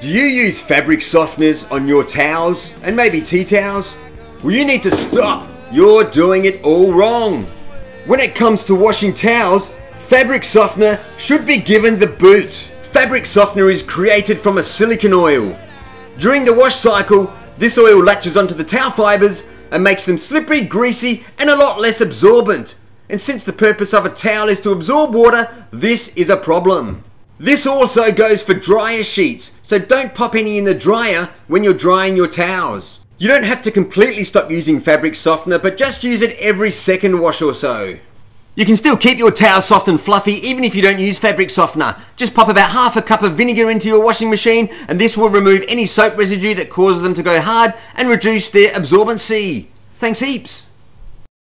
Do you use fabric softeners on your towels and maybe tea towels? Well, you need to stop. You're doing it all wrong. When it comes to washing towels, fabric softener should be given the boot. Fabric softener is created from a silicon oil. During the wash cycle, this oil latches onto the towel fibers and makes them slippery, greasy, and a lot less absorbent. And since the purpose of a towel is to absorb water, this is a problem. This also goes for dryer sheets, so don't pop any in the dryer when you're drying your towels. You don't have to completely stop using fabric softener, but just use it every second wash or so. You can still keep your towels soft and fluffy even if you don't use fabric softener. Just pop about half a cup of vinegar into your washing machine and this will remove any soap residue that causes them to go hard and reduce their absorbency. Thanks heaps.